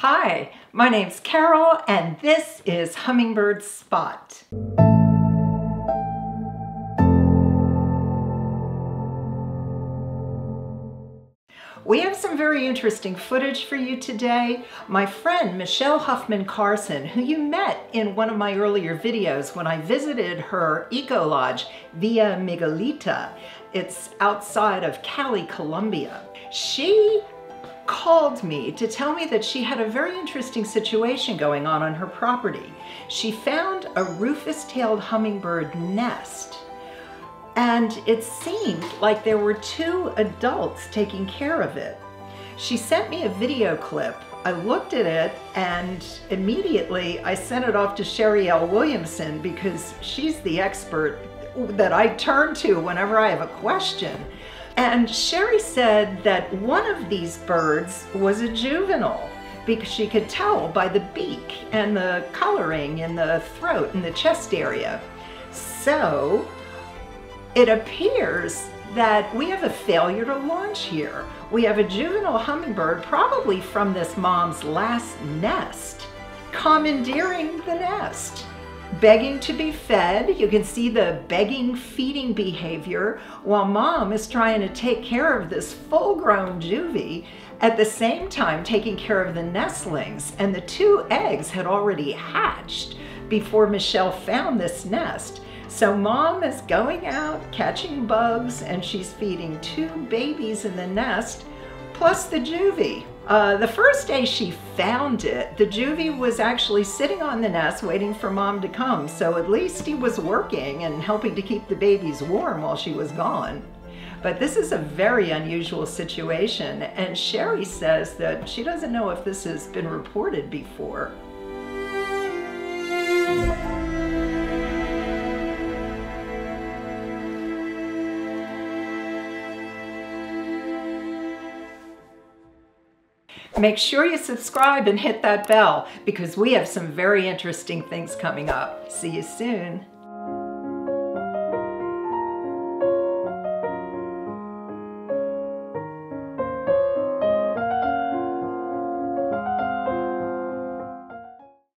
Hi, my name's Carole and this is Hummingbird Spot. We have some very interesting footage for you today. My friend Michelle Huffman Carson, who you met in one of my earlier videos when I visited her eco lodge Villa Miguelita. It's outside of Cali, Colombia. She called me to tell me that she had a very interesting situation going on on her property. She found a rufous-tailed hummingbird nest and it seemed like there were two adults taking care of it. She sent me a video clip. I looked at it and immediately I sent it off to Sheri L. Williamson because she's the expert that I turn to whenever I have a question. And Sheri said that one of these birds was a juvenile because she could tell by the beak and the coloring in the throat and the chest area. So it appears that we have a failure to launch here. We have a juvenile hummingbird, probably from this mom's last nest, commandeering the nest begging to be fed. You can see the begging feeding behavior while mom is trying to take care of this full-grown juvie at the same time taking care of the nestlings and the two eggs had already hatched before Michelle found this nest. So mom is going out catching bugs and she's feeding two babies in the nest plus the juvie. Uh, the first day she found it, the juvie was actually sitting on the nest waiting for mom to come. So at least he was working and helping to keep the babies warm while she was gone. But this is a very unusual situation. And Sheri says that she doesn't know if this has been reported before. Make sure you subscribe and hit that bell because we have some very interesting things coming up. See you soon.